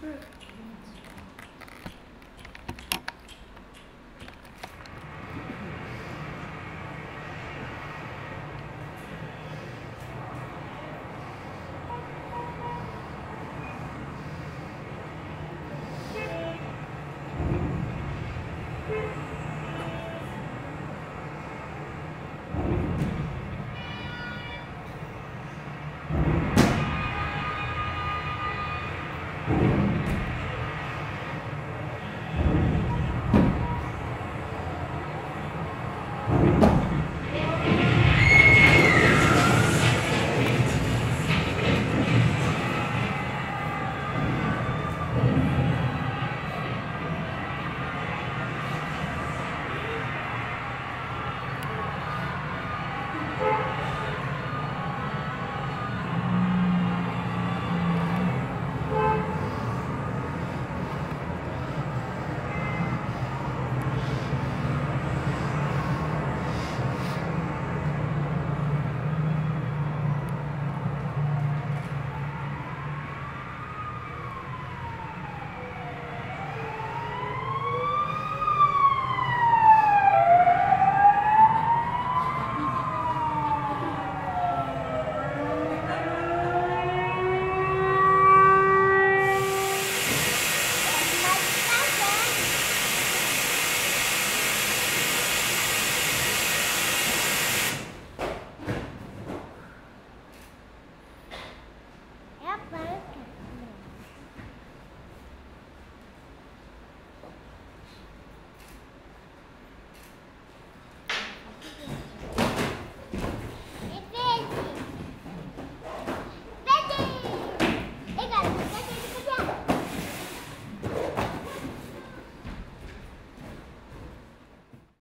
Good.